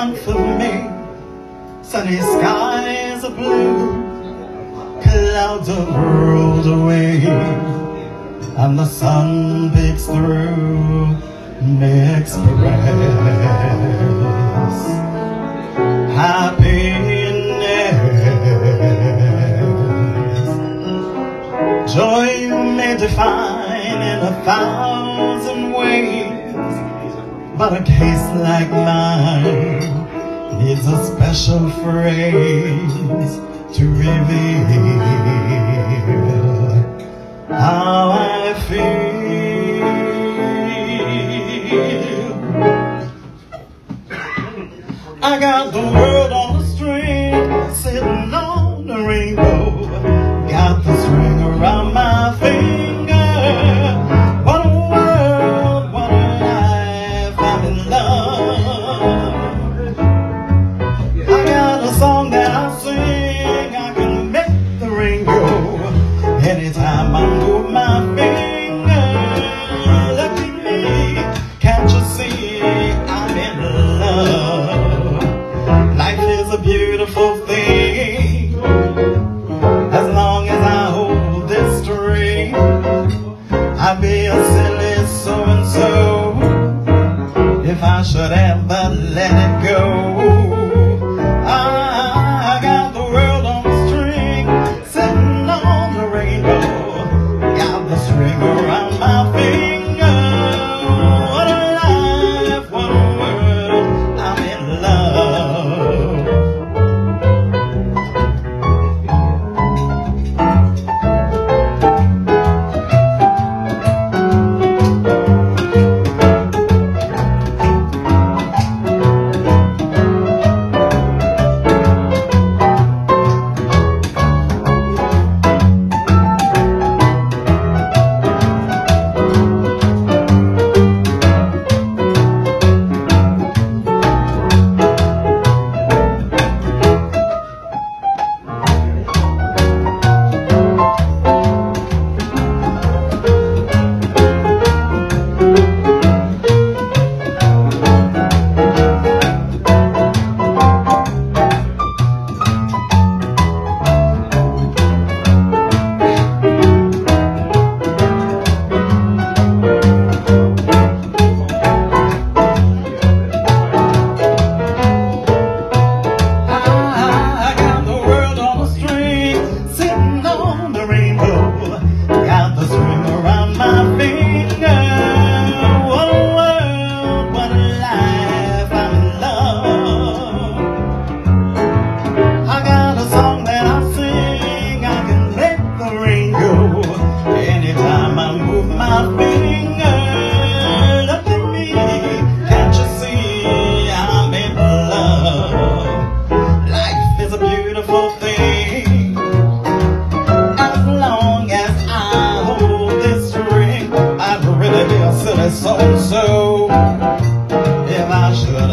of May. Sunny skies are blue, clouds are rolled away, and the sun peeks through, makes express happiness. Joy you may define in a thousand ways, but a case like mine needs a special phrase to reveal how I feel. I got the world on Anytime I move my finger, look at me, can't you see I'm in love? Life is a beautiful thing, as long as I hold this string. I'd be a silly so-and-so if I should ever let it go.